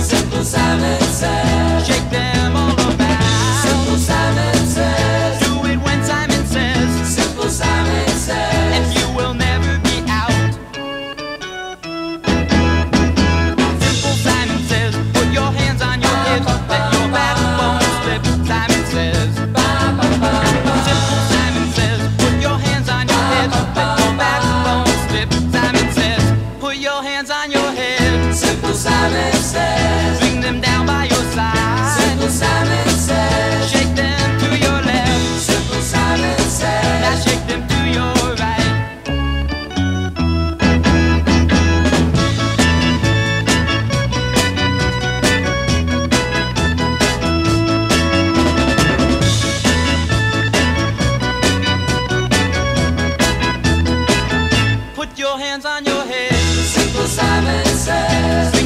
circumstances your hands on your head. Simple Simon says.